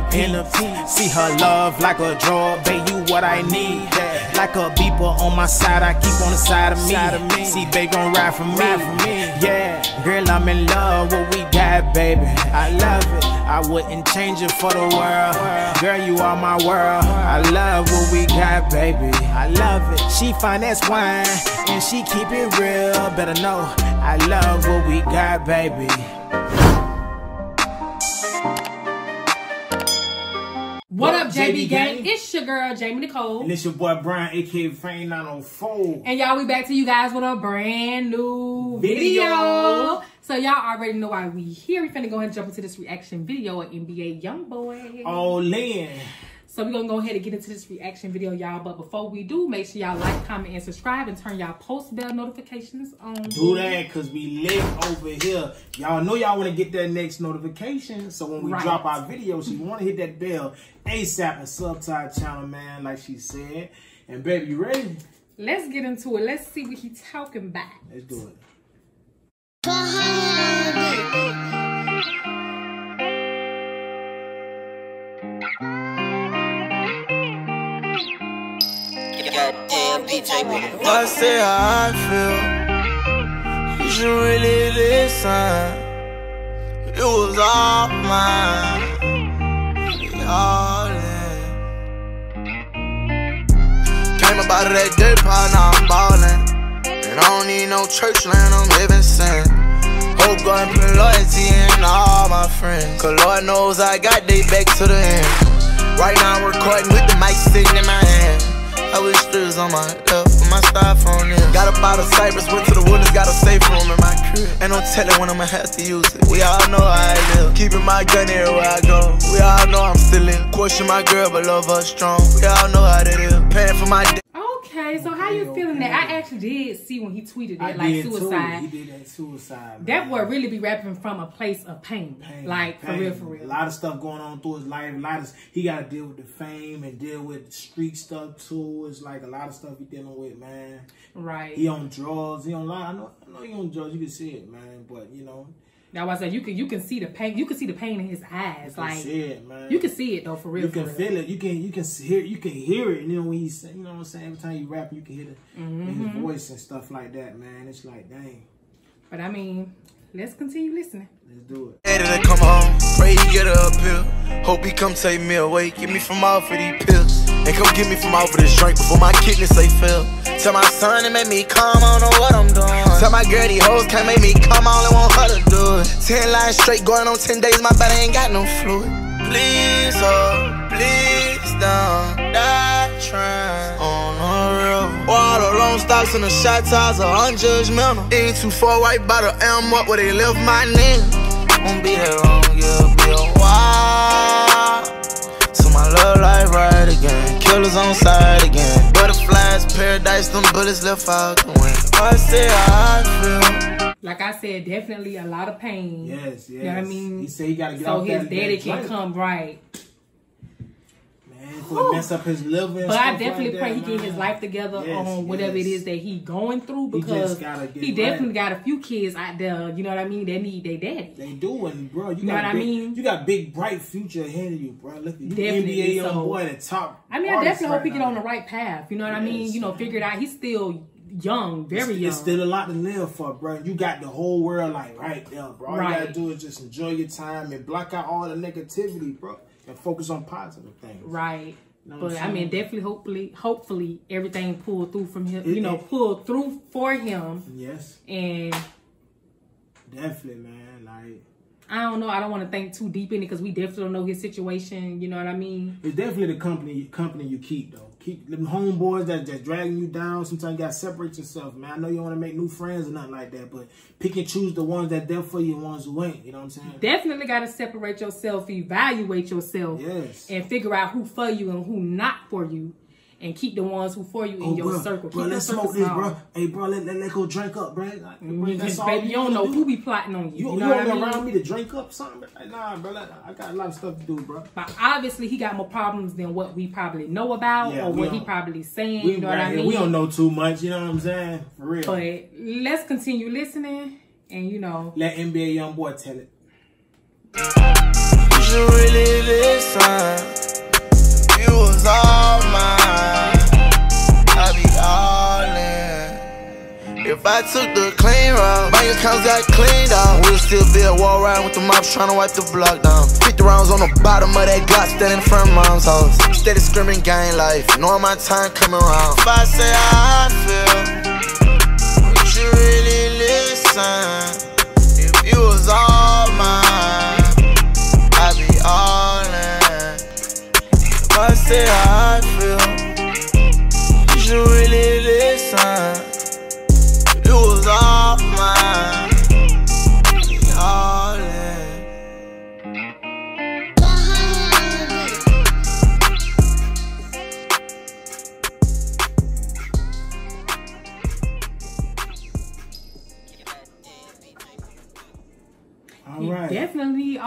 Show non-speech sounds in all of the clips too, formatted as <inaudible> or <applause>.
a. See her love like a drug, babe, you what I need. Like a beeper on my side, I keep on the side of me. See, babe, gon' ride for me. Yeah, girl, I'm in love. What we got, baby? I love it. I wouldn't change it for the world. Girl, you are my world. I love what we got, baby. I love it. She fine as wine, and she keep it real. Better know, I love what we got, baby. What up, JB Gang? It's your girl, Jamie Nicole. And it's your boy Brian, aka Fame 904. And y'all, we back to you guys with a brand new video. Video. So y'all already know why we here. We finna go ahead and jump into this reaction video of NBA YoungBoy. Oh, Lynn. So we're gonna go ahead and get into this reaction video, y'all. But before we do, make sure y'all like, comment, and subscribe and turn y'all post bell notifications on. Do that because we lit over here. Y'all know y'all want to get that next notification. So when we Right. drop our videos, you want to hit that bell ASAP and sub to our channel, man, like she said. And baby, you ready? Let's get into it. Let's see what he's talking about. Let's do it. DJ. I say how I feel. You should really listen. It was all mine. All in. Came about it that day, part, now I'm ballin'. And I don't need no church land, I'm living sin. Hope God put loyalty in all my friends. Cause Lord knows I got they back to the end. Right now I'm recording with the mic sitting in my hand. There was on my left my styrofoam in. Got up out of Cyprus, went to the wilderness, got a safe room in my crib. Ain't no telling when I'ma have to use it. We all know how I live. Keeping my gun everywhere I go. We all know I'm still in. Question my girl, but love her strong. We all know how that is. Paying for my d- Okay, so how you feeling that? I actually did see when he tweeted that, I like suicide. Too. He did that suicide. Man. That boy really be rapping from a place of pain. Pain, like, for real, for real. A lot of stuff going on through his life. A lot of he got to deal with the fame and deal with the street stuff too. It's like a lot of stuff he dealing with, man. Right. He on drugs. He on. I know. I know he on drugs. You can see it, man. But you know, Now I said you can you can see the pain. You can see the pain in his eyes. you can Like see it, man. you can see it though, for real. You can for real. feel it. You can you can hear you can hear it. You know when he's you know what I'm saying. Every time you rap, you can hear the, Mm-hmm. his voice and stuff like that, man. It's like, dang, But I mean, let's continue listening. let's do it. Ready come home. Pray he get up here. Hope he come take me away. Get me from off of these pills. And come get me from over this drink before my kidneys say fail. Tell my son to make me calm, I don't know what I'm doing. Tell my girl these hoes can't make me calm, I only want her to do it. Ten lines straight going on ten days, my body ain't got no fluid. Please, oh, please don't die trying on the river. All the long stops and the shot tires are unjudgmental. Ain't too far right by the M up where they left my name. Won't be that long, yeah, be a while. Till my love life right again. Killers on side again. Butterflies, paradise, them bullets left out the way. I say how I feel. Like I said, definitely a lot of pain. Yes, yes. You know what I mean? He said he got to get So off his daddy can come right. Man, mess up his liver. But I definitely like pray that, he get his life together Yes, on whatever yes. it is that he going through because just he definitely right. got a few kids out there. You know what I mean? They need their daddy. They do, and bro, you know got what I mean? You got big, bright future ahead of you, bro. Look at you, Definitely, NBA young so- boy, the top. I mean, I definitely hope he right get on the right path. You know what I mean? You know, figure it out. He's still young, very it's, young. It's still a lot to live for, bro. You got the whole world like right there, bro. All you gotta do is just enjoy your time and block out all the negativity, bro, and focus on positive things. Right. Know But I'm mean, definitely, hopefully, hopefully, everything pulled through from him. It- you know, it- pulled through for him. Yes, And definitely, man. Like I don't know. I don't want to think too deep in it because we definitely don't know his situation. You know what I mean? it's definitely the company company you keep though. Keep them homeboys that just dragging you down. Sometimes you gotta separate yourself, man. I know you don't want to make new friends or nothing like that, but pick and choose the ones that there for you and ones who ain't. You know what I'm saying? Definitely got to separate yourself, evaluate yourself, Yes. and figure out who for you and who not for you, and keep the ones who for you in Oh, your bro, circle. bro, keep let's circle smoke this, bro. Hey, bro, let, let, let go drink up, bro. Like, mm-hmm. bro, You that's just, baby, you don't know do. who be plotting on you. You, You, you, know what I don't mean? around me to drink up something? Like, nah, bro, like, I got a lot of stuff to do, bro. But obviously, he got more problems than what we probably know about Yeah, or what he probably saying. We, you know right what I mean? we don't know too much, you know what I'm saying? For real. But let's continue listening, and you know, Let NBA young boy tell it. I took the clean route, bank accounts got cleaned out. We'll still be at war around with the mops trying to wipe the block down. 50 rounds on the bottom of that Glock standing in front of mom's house. Steady screaming gang life, knowing my time coming around. If I say how I feel,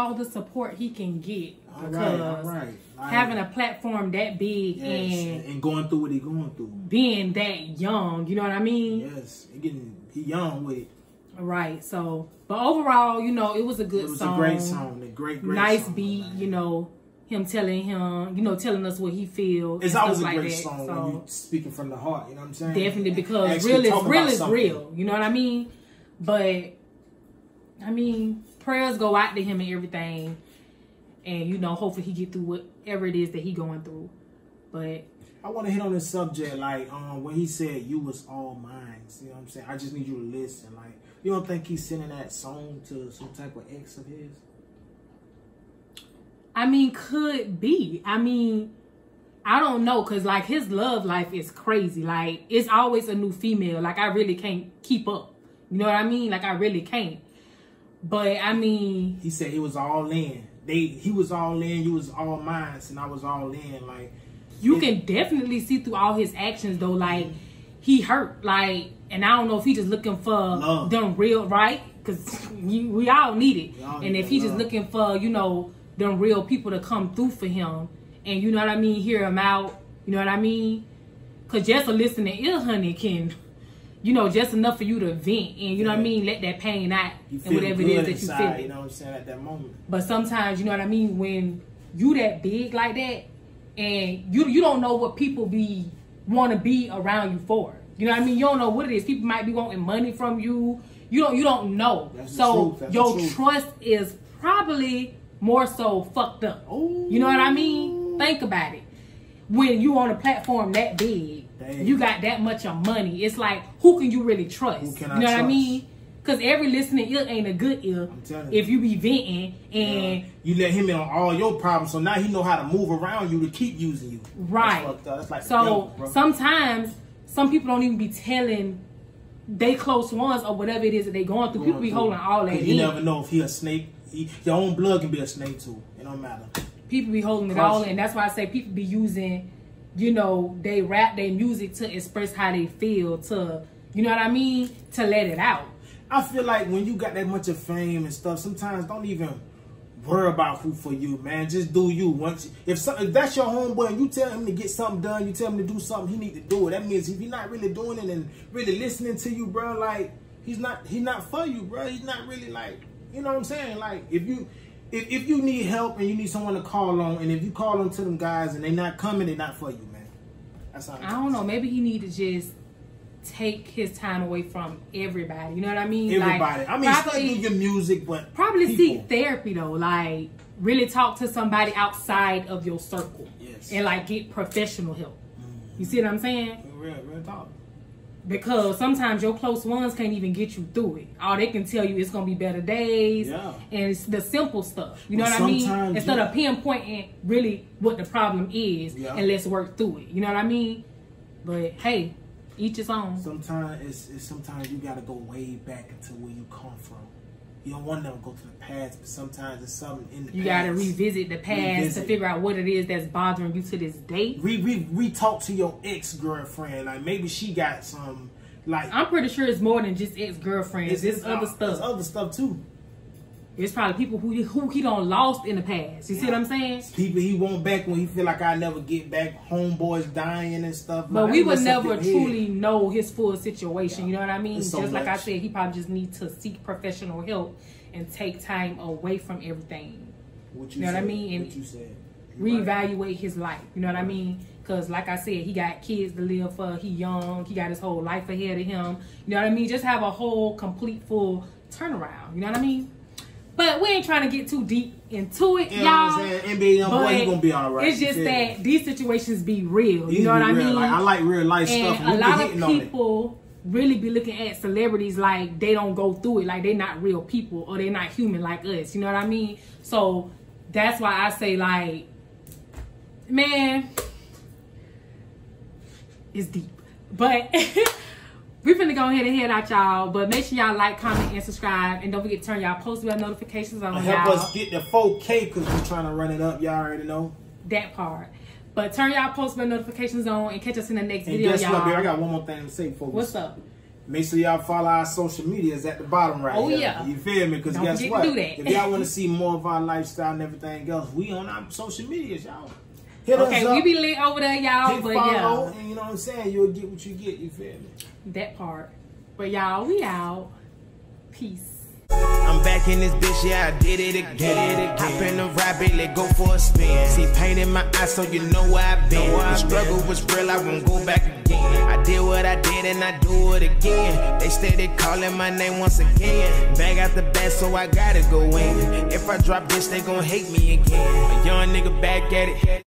all the support he can get All right. because All right. Like, having a platform that big yes, and and going through what he going through. being that young, you know what I mean? Yes, he getting he young with it. Right. So, but overall, you know, it was a good It was song. a great song, a great, great nice song, beat. man. You know, him telling him, you know, telling us what he feels. It's always a like great that. song So, when you speaking from the heart. You know what I'm saying? Definitely because Actually real is real is something. real. You know what I mean? But I mean, prayers go out to him and everything. And you know, hopefully he get through whatever it is that he going through. But I want to hit on this subject, like um, when he said you was all mine. You know what I'm saying? I just need you to listen. Like, you don't think he's sending that song to some type of ex of his? I mean, could be. I mean, I don't know, cause like his love life is crazy. Like it's always a new female. Like I really can't keep up. You know what I mean? Like I really can't. But I mean, He said he was all in. They he was all in. You was all mine, and I was all in. Like you it- can definitely see through all his actions though. Like he hurt. Like, and I don't know if he just looking for Love. them real right, cause you, we all need it. All and need if he just looking for you know them real people to come through for him, and you know what I mean, hear him out. You know what I mean? Cause just a listening ear, honey, can. You know, just enough for you to vent and you know what I mean, let that pain out and whatever it is that you feel. You know what I'm saying? At that moment. But sometimes, you know what I mean, when you that big like that, and you you don't know what people be want to be around you for. You know what I mean? You don't know what it is. People might be wanting money from you. You don't you don't know. That's so your trust is probably more so fucked up. Ooh. You know what I mean? Think about it. When you on a platform that big, Dang. you got that much of money. It's like who can you really trust? You know what I mean? Because every listening ear ain't a good ear. I'm telling you. If you be venting and you let him in on all your problems, so now he know how to move around you to keep using you. Right. That's. That's like So devil, sometimes some people don't even be telling they close ones or whatever it is that they going through. People be holding all that 'Cause in. You never know if he a snake. He, your own blood can be a snake too. It don't matter. people be holding it all in. That's why I say people be using, you know, they rap their music to express how they feel, to you know what I mean, to let it out. I feel like when you got that much of fame and stuff, sometimes don't even worry about who for you, man. Just do you. Once if, some, if that's your homeboy and you tell him to get something done, you tell him to do something, he need to do it. That means if he's not really doing it and really listening to you, bro, like he's not he's not for you, bro. He's not really like you know what I'm saying. Like if you if, if you need help and you need someone to call on, and if you call on to them guys and they not coming, they not for you. That's all. I'm don't know. Maybe he need to just take his time away from everybody. You know what I mean? Like, Everybody. I mean, probably- do your music, but probably people. seek therapy though like really talk to somebody outside of your circle Yes. and like get professional help you see what i'm saying Real, real talk. Because sometimes your close ones can't even get you through it all they can tell you it's gonna be better days Yeah. and it's the simple stuff you know But what i mean instead yeah. of pinpointing really what the problem is Yeah. and let's work through it you know what i mean but hey each his own Sometimes it's, it's sometimes you gotta go way back into where you come from. You don't want to go to the past, but sometimes it's something in the past. you past. gotta revisit the past to figure out what it is that's bothering you to this day Re, re, re talk to your ex girlfriend. Like maybe she got some like I'm pretty sure it's more than just ex girlfriends. It's, other uh, stuff. It's other stuff too. It's probably people who who he don't lost in the past. You see what I'm saying? People he want back when he feel like I never get back. Homeboys dying and stuff. But Man, we would never your head. truly know his full situation. You know what I mean? So just like I said, he probably just need to seek professional help and take time away from everything. What You know what I said, mean? What you said. reevaluate his life. You know what I mean? Because, like I said, he got kids to live for. He young. He got his whole life ahead of him. You know what I mean? Just have a whole complete full turnaround. You know what I mean? But we ain't trying to get too deep into it, you y'all. what I'm saying? NBA young boy, he gonna be alright. It's just that these situations be real. He You know what I mean? Like, I like real life and stuff. a lot of people really be looking at celebrities like they don't go through it, like they're not real people or they're not human like us. You know what I mean? So that's why I say like, man, it's deep, but. <laughs> We finna go ahead and head out, y'all. But make sure y'all like, comment, and subscribe. And don't forget to turn y'all post bell notifications on, Help us get the 4K because we're trying to run it up. Y'all already know. that part. But turn y'all post bell notifications on and catch us in the next And video, guess y'all. what, babe? I got one more thing to say we What's up? Make sure y'all follow our social medias at the bottom right Oh, here. yeah. You feel me? Because guess what? to do that. If y'all want to <laughs> see more of our lifestyle and everything else, we on our social medias, y'all. Hit Okay, us up. we be lit over there, y'all. hit But follow, yeah, and you know what I'm saying? You'll get what you get. You feel me? that part. But y'all, we out. Peace. I'm back in this bitch, yeah, I did it again. Hop in the rabbit, let go for a spin. See pain in my eyes, so you know where I've been. The struggle was real, I won't go back again. I did what I did and I do it again. They steady calling my name once again. Bag out the bag, so I gotta go in. If I drop this, they gon' hate me again. A young nigga back at it.